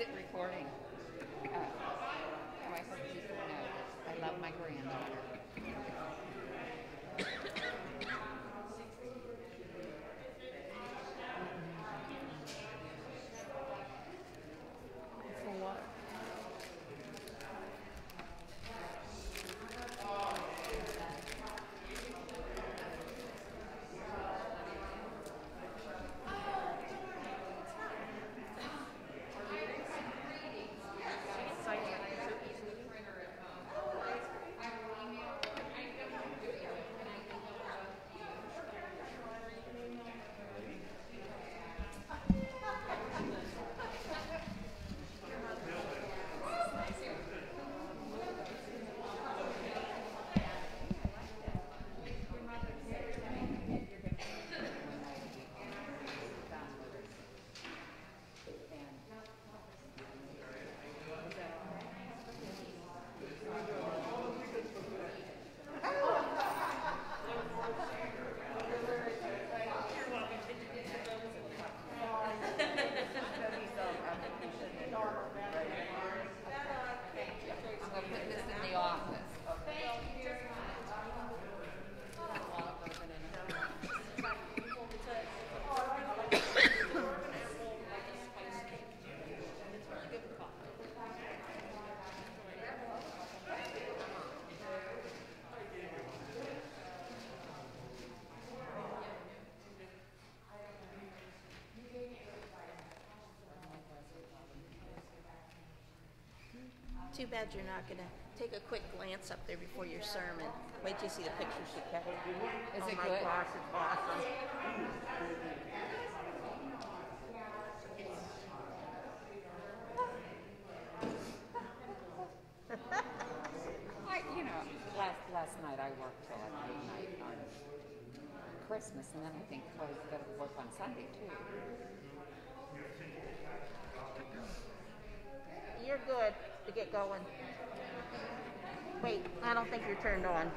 it recording? Uh, oh, I hope people know. I love my granddaughter. For what? I'm gonna put this in the office. Too bad you're not gonna take a quick glance up there before your sermon. Wait till you see the picture she kept. Is oh it my good? gosh, it's awesome. I, you know, last last night I worked till like midnight on Christmas, and then I think closed got to work on Sunday too. You're good to get going. Wait, I don't think you're turned on.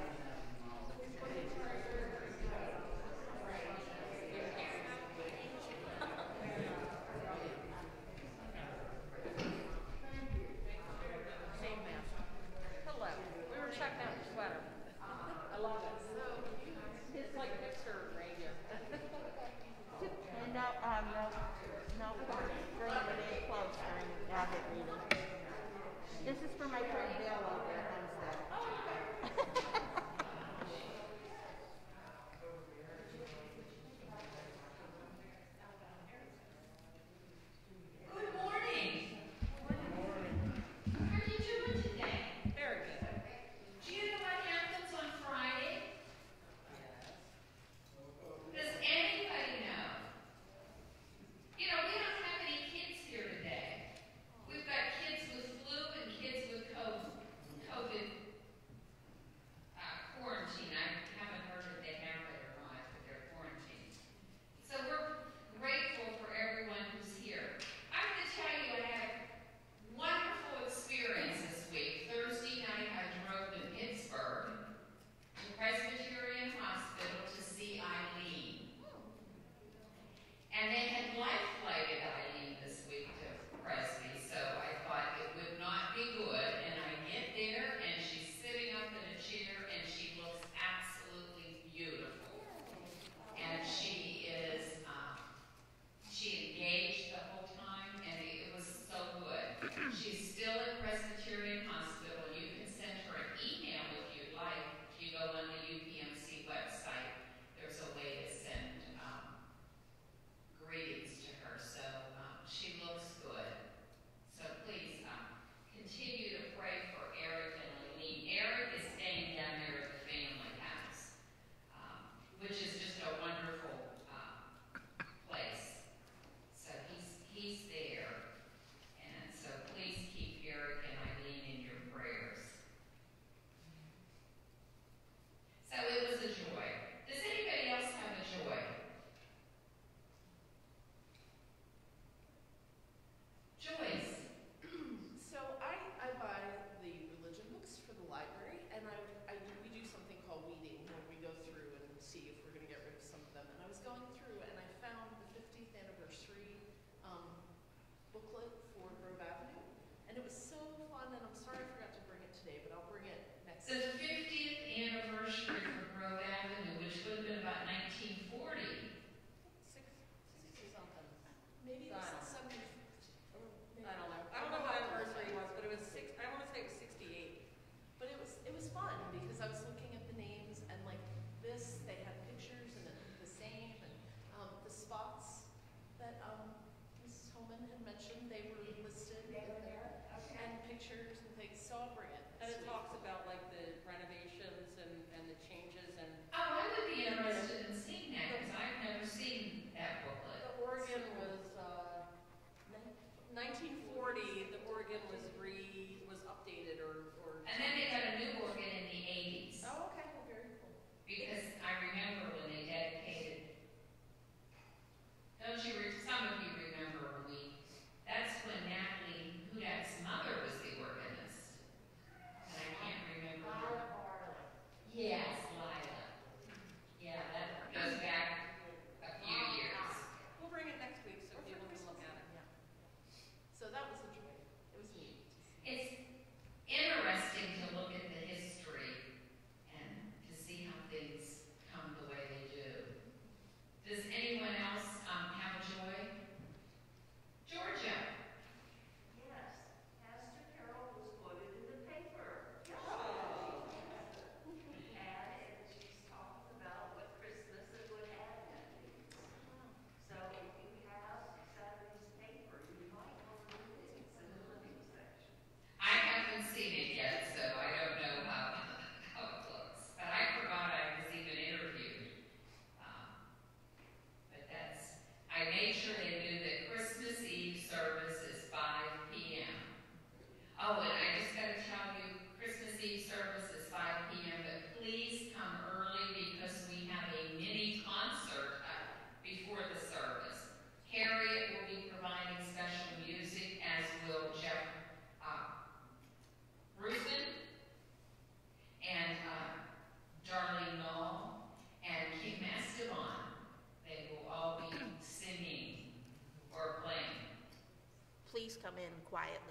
quiet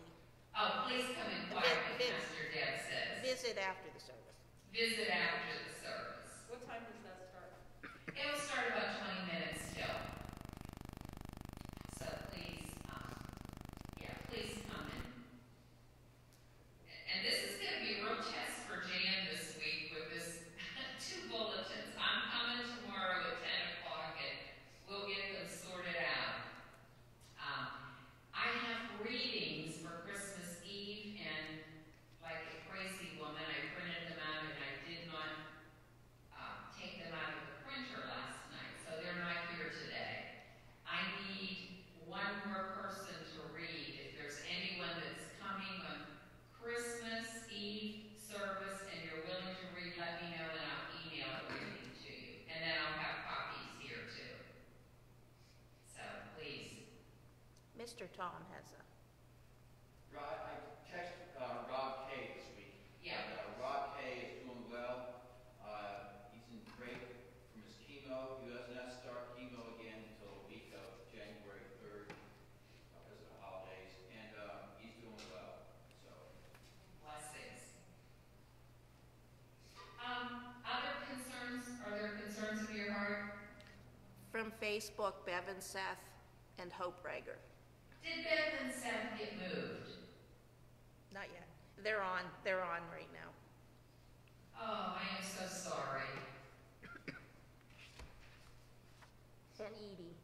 Tom has a. Rod, I texted uh, Rob Kay this week. Yeah. And, uh, Rob Kay is doing well. Uh, he's in great from his chemo. He does not start chemo again until the week of January 3rd because of the holidays. And um, he's doing well. So. Blessings. Um, other concerns? Are there concerns in your heart? From Facebook, Bevan Seth and Hope Rager seven get moved? Not yet. They're on, they're on right now. Oh, I am so sorry. And Edie,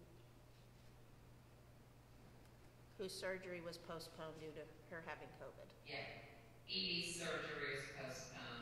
whose surgery was postponed due to her having COVID. Yeah, Edie's surgery is postponed.